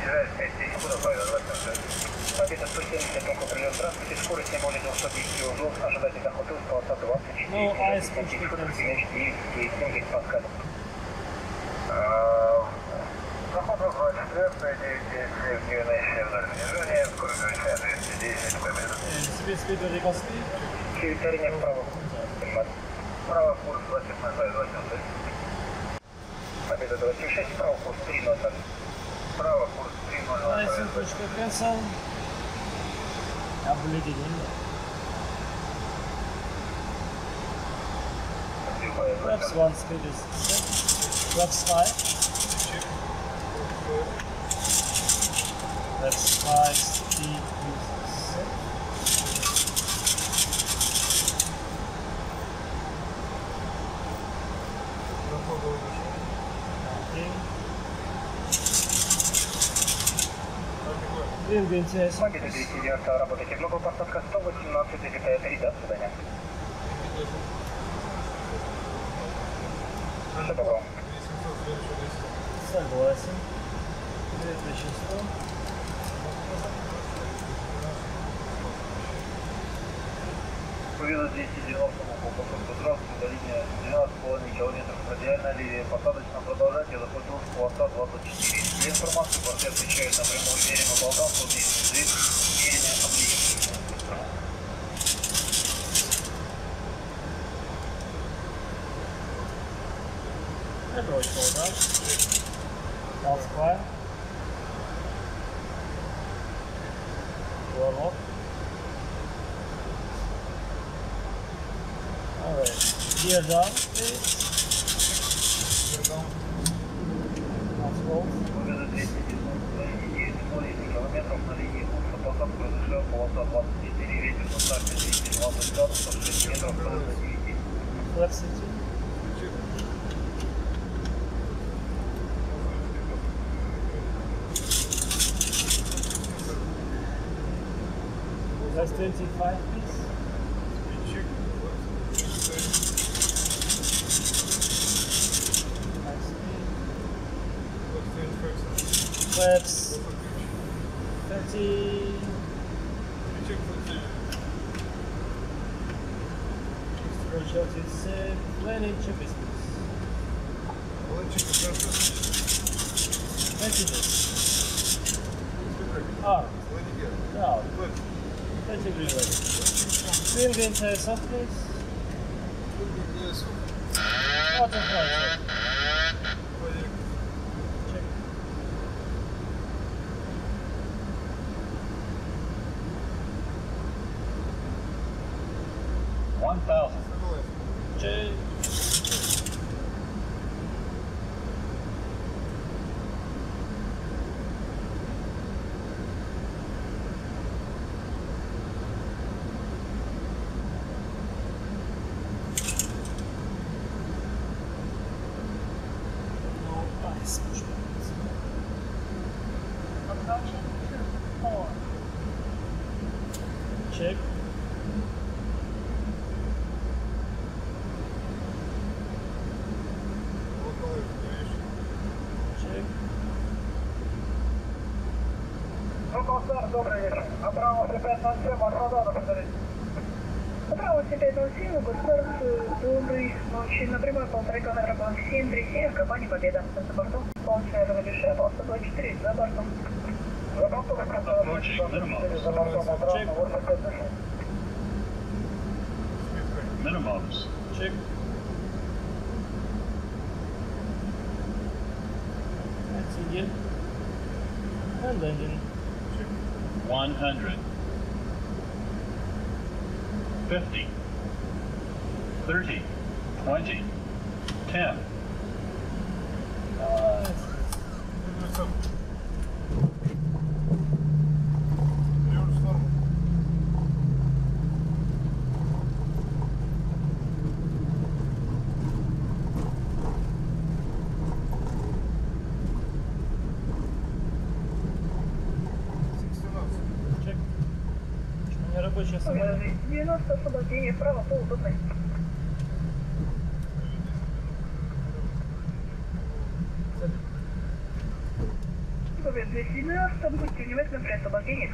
Снижаясь 5000 футов, Павел 26. Победа 170, только прилет, здравствуйте, скорость не более 210 узлов, ожидайте дохода с полоса 24, Ну, а если 5000 футов, пустить передач 9, 9, 7, 10 подсказ. Заход 24, 9, 9, 7, 9, снижение, скорость 210, победа. Себе спиду рекости. Территория вправо. Право курс 28, 26. Победа 26, право курс 300. Право курс 300. Айсен точка cancel. Обледенение. Flaps 1 speed is set. Flaps 5. Flaps 5 Победа 209, работайте. Много посадка 118,3, до свидания. Все добро. Согласен. 2600. Победа 290 по посадку здравствуйте, линия 12,5 километров радиальная линия, посадочно продолжайте, захватил с хвоста 24. Для информации борты отвечают на прямую мерение болтанку, вместе с мерение обличия. Approach order. All square. Dierdam. Здравствуйте. That's 25 pieces. flips. 13. Ratio to sip, landing chip business. Messages. R. No. That's a good way. Build into something. Waterfall. 1,000. Рукостар, добрый вечер. Абрамов 507, маршрута повторить. Право 507, государь, доброй ночи. На прямой полтора километра банк 737, компания Победа. За бортом полностью разрешаю, полоса 24, за бортом. За бортом minimums. За бортом Check. Абрамов 85. Minimums. Check. That's Indian. And landing. 100. 50. 30. 20. 10. Nice. Сейчас Номер 290, освобождение вправо по удобной. Номер 290, будьте внимательны при освобождении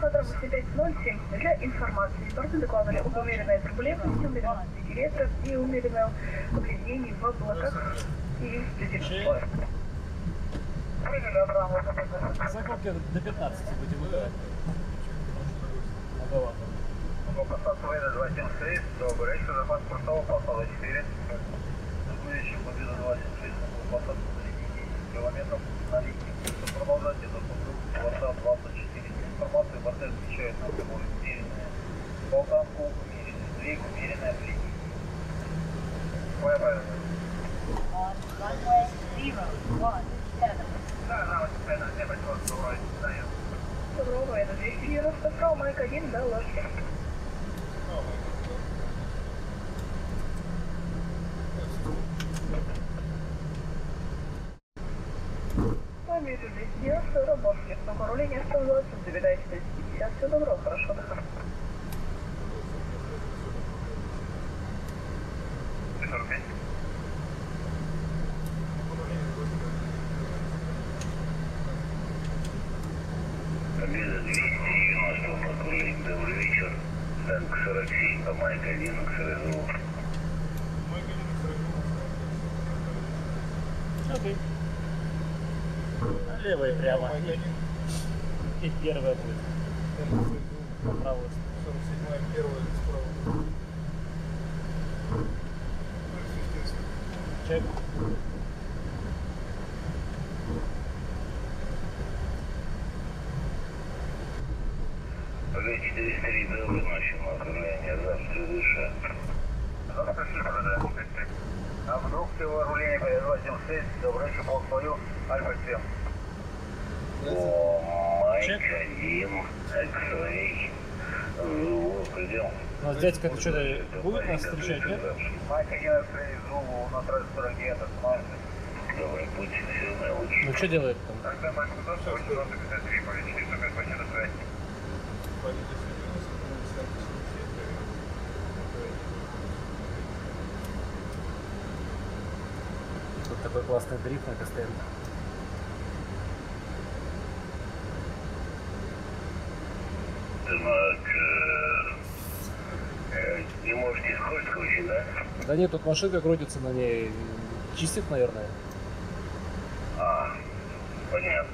8507 для информации. Борты докладывали об умеренной турбулентности, ветра и умеренном повреждении в облаках и Абрамова. Закупки до 15 будем 276, добрый, что запас портала попало 4. Следующий победа 26, посадка на линии 10 километров на линии. Курса продолжать это полоса 24. Информацию борты отвечает на прямую умеренная. Болтанку умеренная, двиг умеренная в линии. Понял, правильно? on runway zero one seven. Да, да, вот теперь на 7 просто вроде, да, я. Доброго, это 290, вправо, майк 1, да, ложки. Номер 290, работает, но управление 120, забегаете 350, все добро, хорошо, отдыхай. 45. Победа 290 поколение. Добрый вечер. Танк 47, по майк 1 к СРЗУ. Окей. Налево и прямо. И первая будет. Сторону. 47 первая справа. Чек. Победа 403, доброй ночи, направление завтра душа. А вдруг всего руление по 276, добрый вечер, пол свою, Альфа 7. О, Майк Чек. 1, X-Ray. Ну, предел. У нас дядька это что-то будет нас встречать, нет? Майк 1, X-Ray, на трассе 49, остановится. Добрый. Ну что делает там? Тогда Майк 853, полетели, 105, почти до связи. Полиция 90, Тут такой классный дрифт на Костенко. Э, э? Да нет, тут машинка крутится на ней. Чистит, наверное. А, понятно.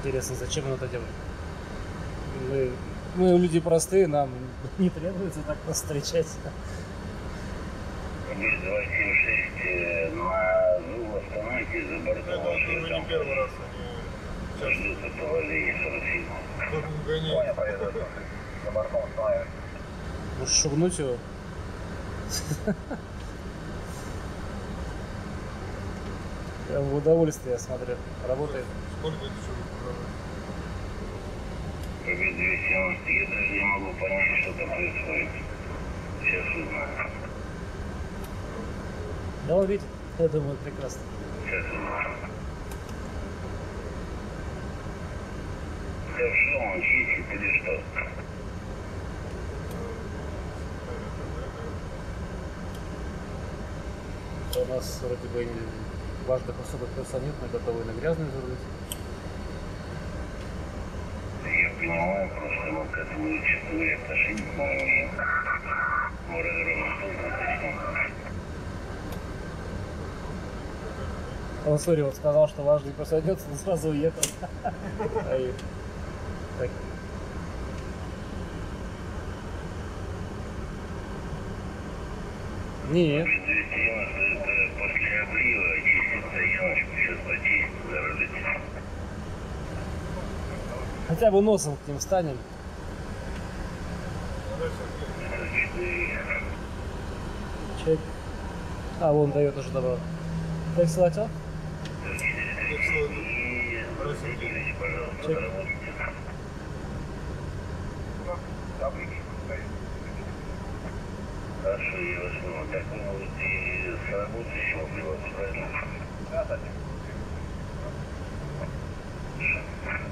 Интересно, зачем он это делает? Мы, мы люди простые, нам не требуется так нас встречать. Без 276 э, на Зул остановитесь за бортом Это вашей там не первый раз они ждут отправления 47. часто гоняют. Понял, поеду. За бортом остановимся. Может шугнуть его? В удовольствие, я смотрю. Работает. Сколько это что Побед 290, я даже не могу понять, что там происходит. Сейчас узнаю. Да он. Я думаю, прекрасно. Сейчас узнаю. Хорошо, он чистит или что? У нас вроде бы важных особых плюсов нет, мы готовы на грязный зарулить. Я понимаю, просто к этому говоря, отношения разровно точнее. Он, смотри, вот сказал, что важный посадется, он сразу уехал. Ай. Так. Нет, 290 это после облива чистит стояночку, сейчас почистит, зарулить. Хотя бы носом к ним встанем. Чек. А, вон дает уже добро. Так Владимирович, пожалуйста, Чек. Хорошо, я вас понял. Так вы можете с работающим убиваться, правильно? Через 10 минут тогда, соответственно, согласуюсь. Да. Встречать.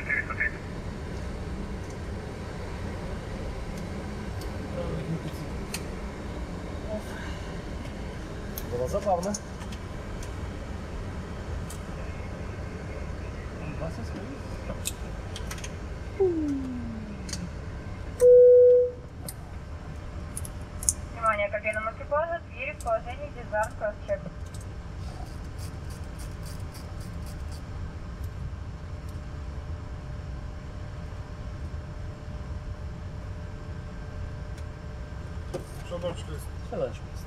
забавно. Двадцать минут. Внимание, кабинам экипажа, двери в положении дизайн кросс-чек. Shutdown checklist. Задача есть.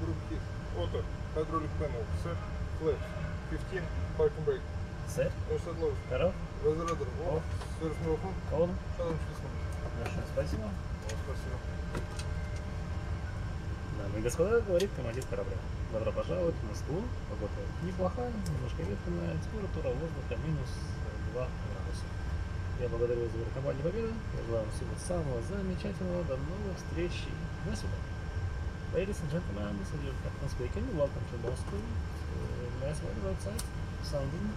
Group kit, auto, hydraulic panel, set, flaps, 15, parking brake, Сэр, airside load, здоров. разрадер service microphone, Код. shutdown checklist. Большое спасибо. О, спасибо. Дамы и господа, говорит командир корабля. Добро пожаловать в Москву. Погода неплохая, немножко ветреная. Температура воздуха минус 2 градуса. Я благодарю вас за компанию Победа. Я желаю вам всего самого замечательного. До новых встреч и до свидания. Ladies and gentlemen, this is your captain speaking. Welcome to Moscow. Uh, nice weather outside. Sounding.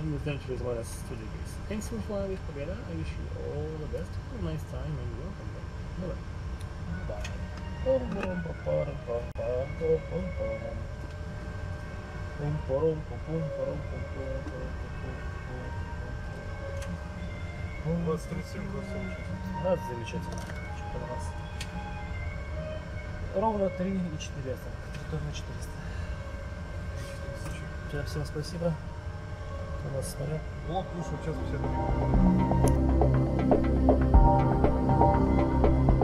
In the temperature is minus 2 degrees. Thanks for flying with Победа. I wish you all the best. Have a nice time and welcome back. Bye-bye. Bye. Бум, 2037, 27. Да, замечательно. Ровно 3 и 400. Ровно 400. Все, всем спасибо. Кто нас смотрел. Блок ушел, час 52.